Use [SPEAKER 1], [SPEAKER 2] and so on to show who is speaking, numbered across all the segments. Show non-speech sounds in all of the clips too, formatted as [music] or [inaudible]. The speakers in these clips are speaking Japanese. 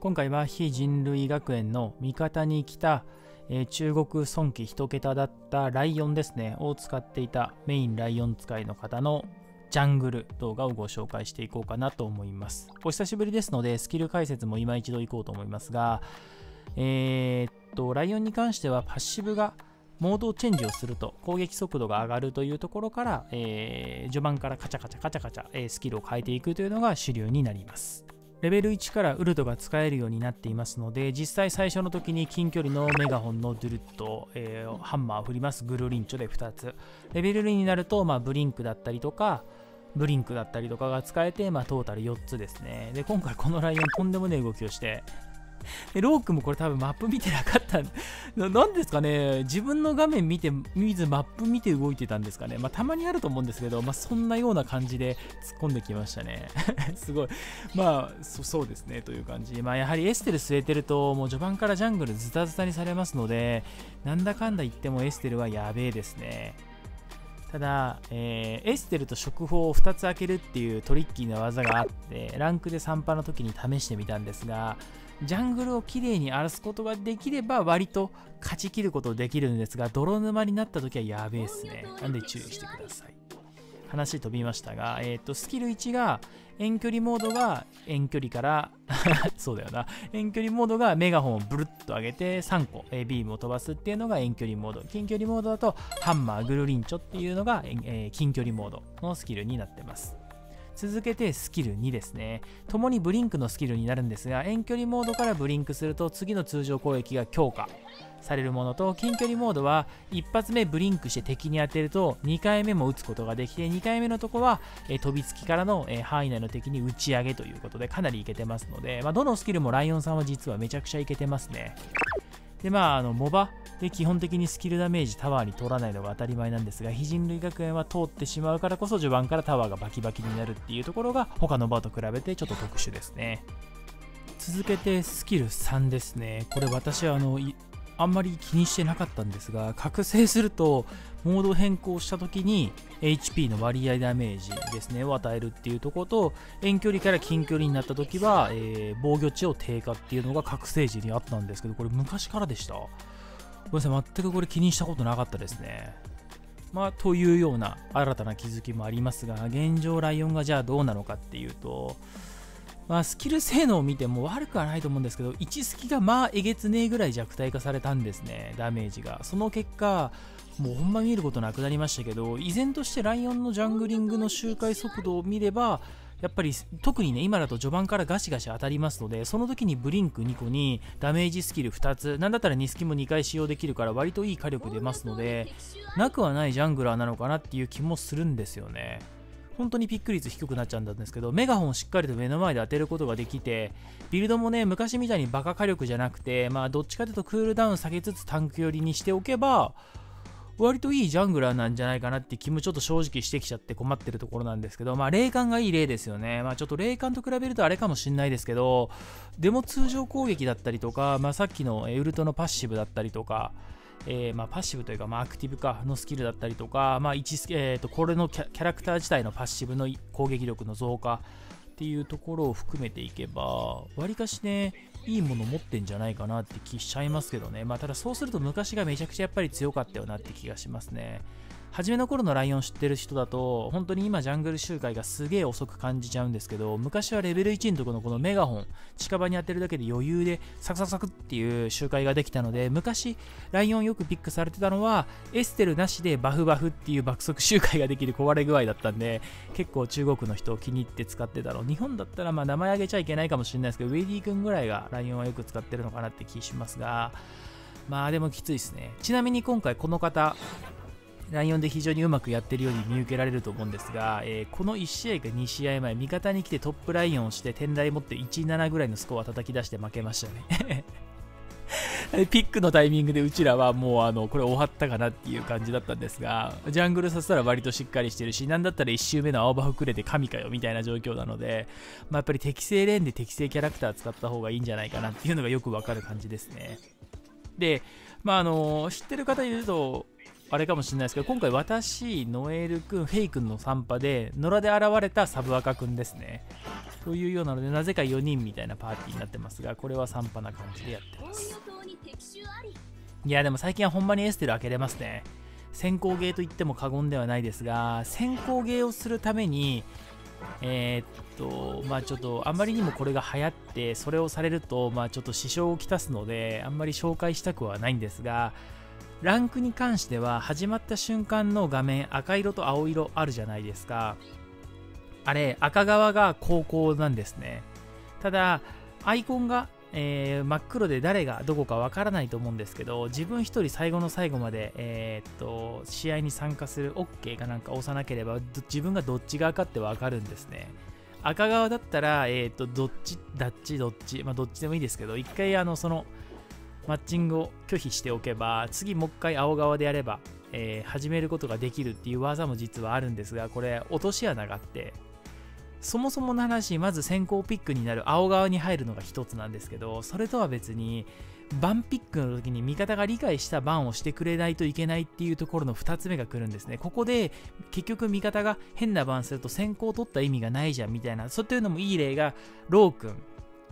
[SPEAKER 1] 今回は非人類学園の味方に来た、えー、中国孫期1桁だったライオンですねを使っていたメインライオン使いの方のジャングル動画をご紹介していこうかなと思います。お久しぶりですのでスキル解説も今一度いこうと思いますが、えー、っと、ライオンに関してはパッシブがモードチェンジをすると攻撃速度が上がるというところから、えー、序盤からカチャカチャカチャカチャ、えー、スキルを変えていくというのが主流になります。レベル1からウルトが使えるようになっていますので実際最初の時に近距離のメガホンのドゥルット、えー、ハンマーを振ります。グルリンチョで2つ。レベル2になると、まあ、ブリンクだったりとかブリンクだったりとかが使えて、まあ、トータル4つですね。で今回このライオンとんでもねえ動きをして [laughs] で、ロークもこれ多分マップ見てなかったな。なんですかね、自分の画面見て、見ずマップ見て動いてたんですかね。まあ、たまにあると思うんですけど、まあ、そんなような感じで突っ込んできましたね。[laughs] すごい。まあそ、そうですね、という感じ。まあ、やはりエステル据えてると、もう序盤からジャングルズタズタにされますので、なんだかんだ言ってもエステルはやべえですね。ただ、えー、エステルと食宝を2つ開けるっていうトリッキーな技があって、ランクで3波の時に試してみたんですが、ジャングルをきれいに荒らすことができれば割と勝ち切ることできるんですが泥沼になった時はやべえっすね。なんで注意してください。話飛びましたが、えっ、ー、とスキル1が遠距離モードが遠距離から [laughs] そうだよな。遠距離モードがメガホンをブルッと上げて3個、ビームを飛ばすっていうのが遠距離モード。近距離モードだとハンマーグルリンチョっていうのが、えー、近距離モードのスキルになってます。続けてスキル2ですね。共にブリンクのスキルになるんですが、遠距離モードからブリンクすると次の通常攻撃が強化されるものと、近距離モードは一発目ブリンクして敵に当てると2回目も撃つことができて、2回目のとこは、え飛びつきからの、え範囲内の敵に打ち上げということでかなりいけてますので、まあ、どのスキルもライオンさんは実はめちゃくちゃいけてますね。で、まあ、あの、モバで基本的にスキルダメージタワーに取らないのが当たり前なんですが、非人類学園は通ってしまうからこそ序盤からタワーがバキバキになるっていうところが他のバーと比べてちょっと特殊ですね。続けてスキル3ですね。これ私はあの、あんまり気にしてなかったんですが覚醒するとモード変更した時に HP の割合ダメージですねを与えるっていうところと遠距離から近距離になった時は、えー、防御値を低下っていうのが覚醒時にあったんですけどこれ昔からでした。ごめんなさい全くこれ気にしたことなかったですね。まあというような新たな気づきもありますが現状ライオンがじゃあどうなのかっていうとまあ、スキル性能を見ても悪くはないと思うんですけど、1スキがまあえげつねえぐらい弱体化されたんですね、ダメージが。その結果、もうほんま見えることなくなりましたけど、依然としてライオンのジャングリングの周回速度を見れば、やっぱり特にね、今だと序盤からガシガシ当たりますので、その時にブリンク2個にダメージスキル2つ、なんだったら2スキも2回使用できるから割といい火力出ますので、なくはないジャングラーなのかなっていう気もするんですよね。本当にピック率低くなっちゃうんですけど、メガホンをしっかりと目の前で当てることができて、ビルドもね、昔みたいにバカ火力じゃなくて、まあ、どっちかというとクールダウン下げつつタンク寄りにしておけば、割といいジャングラーなんじゃないかなって気もちょっと正直してきちゃって困ってるところなんですけど、まあ、霊感がいい例ですよね。まあ、ちょっと霊感と比べるとあれかもしんないですけど、でも通常攻撃だったりとか、まあ、さっきのウルトのパッシブだったりとか、えー、まあ、パッシブというか、まあ、アクティブ化のスキルだったりとか、まあ1えーと、これのキャラクター自体のパッシブの攻撃力の増加っていうところを含めていけば、わりかしね、いいもの持ってんじゃないかなって気しちゃいますけどね。まあ、ただそうすると昔がめちゃくちゃやっぱり強かったよなって気がしますね。初めの頃のライオン知ってる人だと、本当に今ジャングル周回がすげえ遅く感じちゃうんですけど、昔はレベル1のところのこのメガホン、近場に当てるだけで余裕でサクサクサクっていう周回ができたので、昔ライオンよくピックされてたのは、エステルなしでバフバフっていう爆速周回ができる壊れ具合だったんで、結構中国の人を気に入って使ってたの。日本だったらまあ名前挙げちゃいけないかもしれないですけど、ウェイディ君ぐらいがライオンはよく使ってるのかなって気しますが、まあでもきついですね。ちなみに今回この方、ライオンで非常にうまくやってるように見受けられると思うんですが、えー、この1試合か2試合前、味方に来てトップライオンをして、天台持って1-7ぐらいのスコア叩き出して負けましたね [laughs] ピックのタイミングでうちらはもうあのこれ終わったかなっていう感じだったんですが、ジャングルさせたら割としっかりしてるし、なんだったら1周目の青葉服れて神かよみたいな状況なので、まあ、やっぱり適正レーンで適正キャラクター使った方がいいんじゃないかなっていうのがよくわかる感じですね。で、まあ、あの知ってる方いるとあれかもしれないですけど、今回私、ノエル君、フェイ君の3波で、野良で現れたサブアカ君ですね。というようなのでなぜか4人みたいなパーティーになってますがこれは3パな感じでやってますいやでも最近はほんまにエステル開けれますね先行ゲーと言っても過言ではないですが先行ゲーをするためにえー、っとまあちょっとあまりにもこれが流行ってそれをされるとまあちょっと支障をきたすのであんまり紹介したくはないんですがランクに関しては始まった瞬間の画面赤色と青色あるじゃないですか。あれ赤側が高校なんですね。ただアイコンがえー、真っ黒で誰がどこかわからないと思うんですけど自分一人最後の最後まで、えー、っと試合に参加する OK かなんか押さなければ自分がどっち側かってわかるんですね。赤側だったら、えー、っとどっちだっちどっちまあどっちでもいいですけど一回あのそのマッチングを拒否しておけば次もう一回青側でやれば、えー、始めることができるっていう技も実はあるんですがこれ落とし穴があってそもそもの話、まず先行ピックになる青側に入るのが一つなんですけど、それとは別に、バンピックの時に味方が理解したバンをしてくれないといけないっていうところの2つ目が来るんですね。ここで結局味方が変なバンすると先行取った意味がないじゃんみたいな、そういうのもいい例が、ロー君、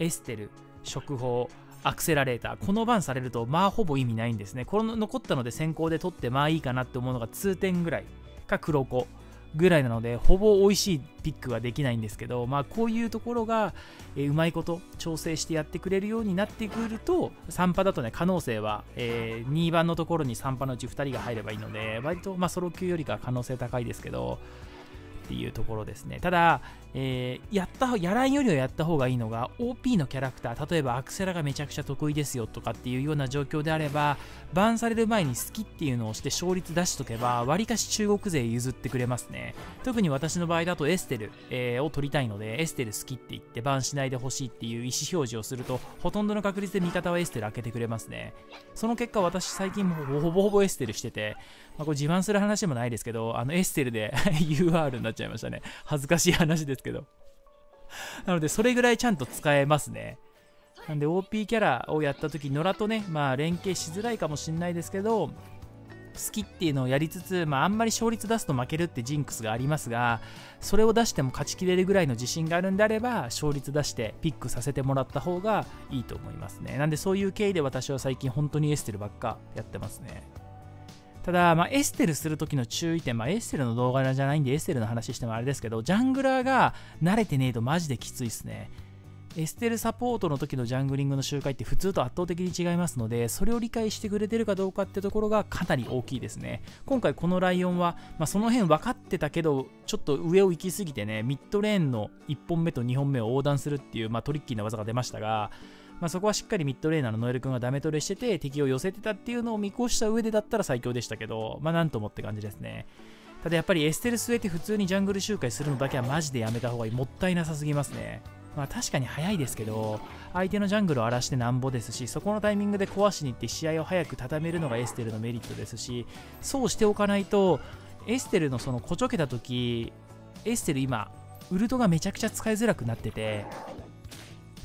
[SPEAKER 1] エステル、食法、アクセラレーター。このバンされると、まあほぼ意味ないんですね。この残ったので先行で取ってまあいいかなって思うのが2点ぐらいか黒子。ぐらいなので、ほぼ美味しいピックはできないんですけど、まあ、こういうところが、えー、うまいこと調整してやってくれるようになってくると、3波だとね、可能性は、えー、2番のところに3波のうち2人が入ればいいので、割と、まあ、ソロ級よりか可能性高いですけど、っていうところですね。ただ、えー、やったやらんよりはやった方がいいのが OP のキャラクター例えばアクセラがめちゃくちゃ得意ですよとかっていうような状況であればバンされる前に好きっていうのをして勝率出しとけばわりかし中国勢譲ってくれますね特に私の場合だとエステル、えー、を取りたいのでエステル好きって言ってバンしないでほしいっていう意思表示をするとほとんどの確率で味方はエステル開けてくれますねその結果私最近もほぼほぼエステルしてて、まあ、これ自慢する話でもないですけどあのエステルで [laughs] UR なっちゃいましたね恥ずかしい話ですけど [laughs] なので、それぐらいちゃんと使えますね。なんで、OP キャラをやった時、野良とね、まあ、連携しづらいかもしんないですけど、好きっていうのをやりつつ、まあ、あんまり勝率出すと負けるってジンクスがありますが、それを出しても勝ちきれるぐらいの自信があるんであれば、勝率出してピックさせてもらった方がいいと思いますね。なんで、そういう経緯で私は最近本当にエステルばっかやってますね。ただ、まあ、エステルするときの注意点、まあ、エステルの動画じゃないんで、エステルの話してもあれですけど、ジャングラーが慣れてねえとマジできついっすね。エステルサポートの時のジャングリングの周回って普通と圧倒的に違いますので、それを理解してくれてるかどうかってところがかなり大きいですね。今回このライオンは、まあ、その辺分かってたけど、ちょっと上を行き過ぎてね、ミッドレーンの1本目と2本目を横断するっていう、まあ、トリッキーな技が出ましたが、まあ、そこはしっかりミッドレーナーのノエル君がダメトレしてて敵を寄せてたっていうのを見越した上でだったら最強でしたけど、まあなんともって感じですね。ただやっぱりエステル据えて普通にジャングル周回するのだけはマジでやめた方がいい。もったいなさすぎますね。まあ確かに早いですけど、相手のジャングルを荒らしてなんぼですし、そこのタイミングで壊しに行って試合を早く畳めるのがエステルのメリットですし、そうしておかないと、エステルのそのこちょけた時、エステル今、ウルトがめちゃくちゃ使いづらくなってて、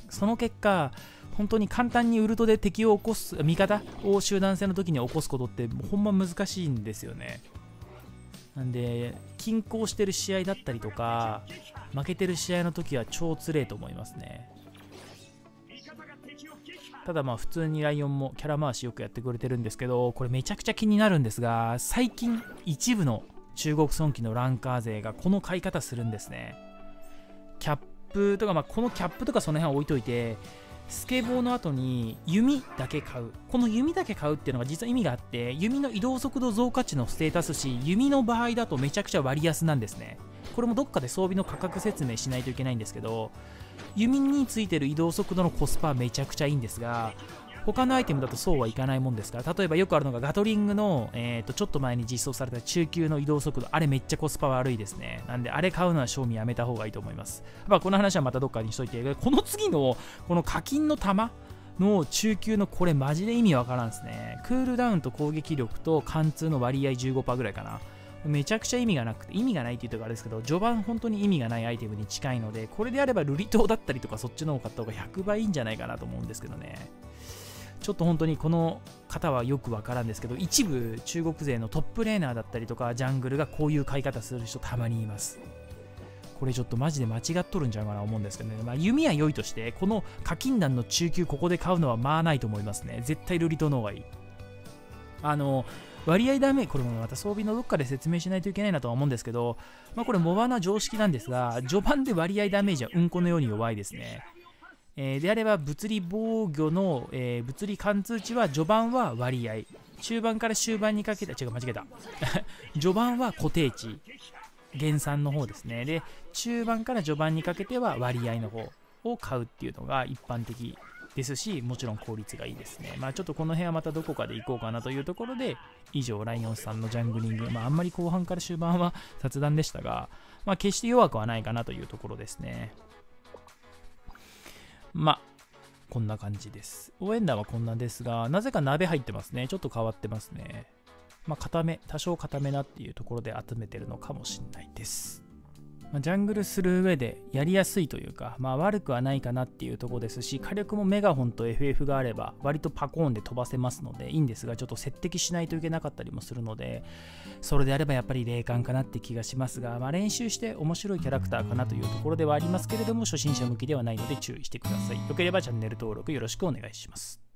[SPEAKER 1] その結果、本当に簡単にウルトで敵を起こす味方を集団戦の時に起こすことってほんま難しいんですよね。なんで均衡してる試合だったりとか負けてる試合の時は超つれえと思いますね。ただまあ普通にライオンもキャラ回しよくやってくれてるんですけどこれめちゃくちゃ気になるんですが最近一部の中国村機のランカー勢がこの買い方するんですね。キャップとかまあこのキャップとかその辺は置いといてスケボーの後に弓だけ買う。この弓だけ買うっていうのが実は意味があって弓の移動速度増加値のステータスし弓の場合だとめちゃくちゃ割安なんですね。これもどっかで装備の価格説明しないといけないんですけど弓についてる移動速度のコスパはめちゃくちゃいいんですが他のアイテムだとそうはいかないもんですから。例えばよくあるのがガトリングの、えー、とちょっと前に実装された中級の移動速度。あれめっちゃコスパ悪いですね。なんであれ買うのは賞味やめた方がいいと思います。まあこの話はまたどっかにしといて。この次のこの課金の玉の中級のこれマジで意味わからんですね。クールダウンと攻撃力と貫通の割合15%ぐらいかな。めちゃくちゃ意味がなくて、意味がないっていうとこあれですけど、序盤本当に意味がないアイテムに近いので、これであればルリ島だったりとかそっちの方買った方が100倍いいんじゃないかなと思うんですけどね。ちょっと本当にこの方はよくわからんですけど、一部中国勢のトップレーナーだったりとか、ジャングルがこういう買い方する人たまにいます。これちょっとマジで間違っとるんじゃないかな思うんですけどね。まあ、弓は良いとして、この課金弾の中級ここで買うのはまあないと思いますね。絶対ルリトの方がいい。あの、割合ダメージ、これもまた装備のどっかで説明しないといけないなとは思うんですけど、まあこれモバな常識なんですが、序盤で割合ダメージはうんこのように弱いですね。えー、であれば物理防御の、えー、物理貫通値は序盤は割合。中盤から終盤にかけて違う間違えた。[laughs] 序盤は固定値。減産の方ですね。で中盤から序盤にかけては割合の方を買うっていうのが一般的ですしもちろん効率がいいですね。まあちょっとこの辺はまたどこかで行こうかなというところで以上ライオンさんのジャングリング。まああんまり後半から終盤は雑談でしたがまあ決して弱くはないかなというところですね。まあこんな感じです。応援団はこんなんですが、なぜか鍋入ってますね。ちょっと変わってますね。まあ、固め、多少固めなっていうところで集めてるのかもしれないです。ま、ジャングルする上でやりやすいというか、まあ、悪くはないかなっていうとこですし火力もメガホンと FF があれば割とパコーンで飛ばせますのでいいんですがちょっと接敵しないといけなかったりもするのでそれであればやっぱり霊感かなって気がしますが、まあ、練習して面白いキャラクターかなというところではありますけれども初心者向きではないので注意してください。よければチャンネル登録よろしくお願いします。